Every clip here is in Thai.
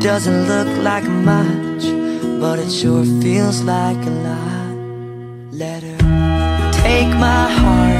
doesn't look like much, but it sure feels like a lot. Let her take my heart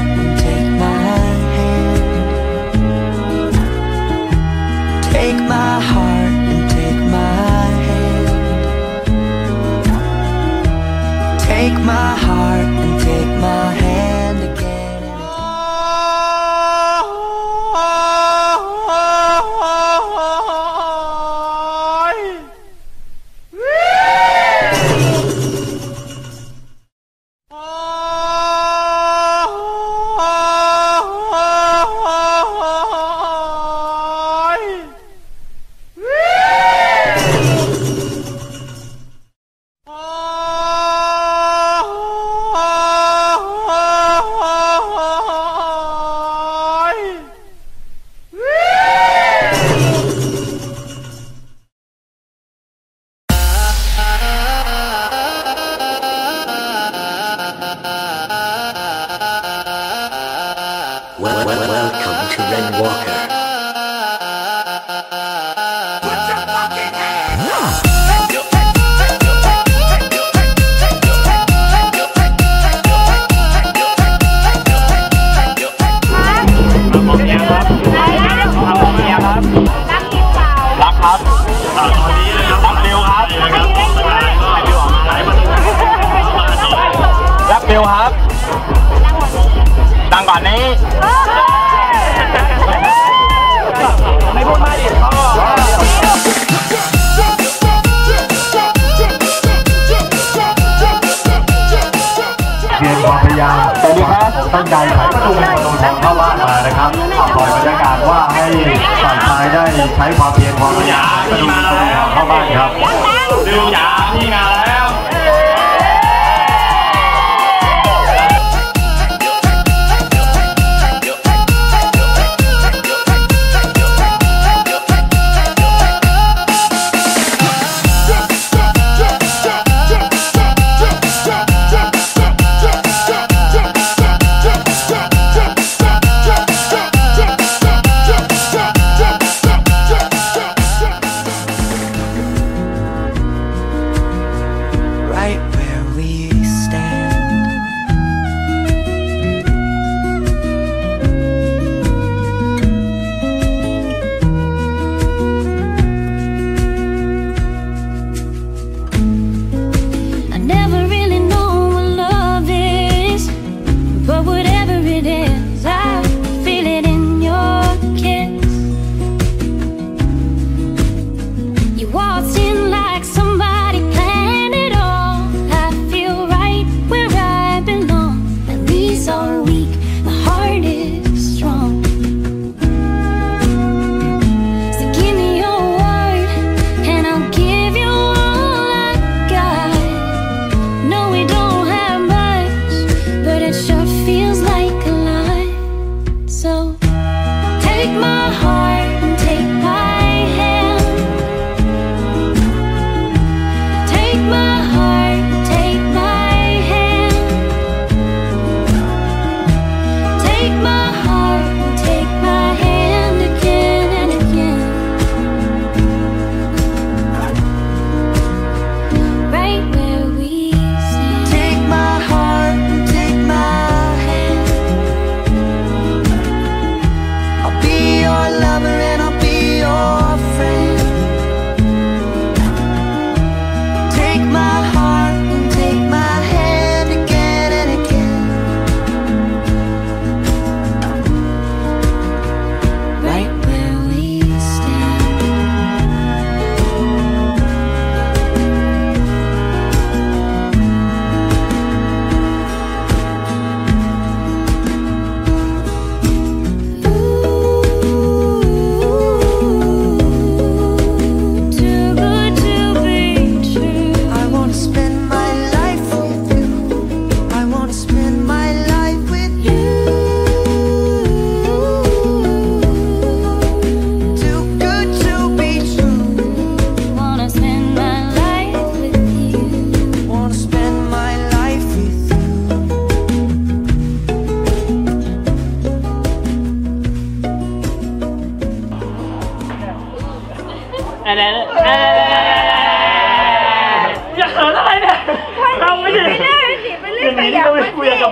ลมารักเร็วครับดังกว่านี้ นะครับอะปล่อยบรรยากาศว่าให้ฝ่ายชายได้ใช้ความเพียรความพยายามประตูเงินประตูทองเข้าบ้านครับดูหยาพี่มาแล้ว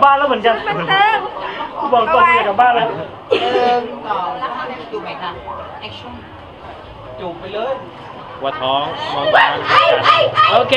านแล้วเหมือนกันกูบอกตอนนี้อยากลับบ้านแล้วหนึ่งสองจูบไหมคะแอคชั่นจูบไปเลย ว่าท้องมองตาโอเค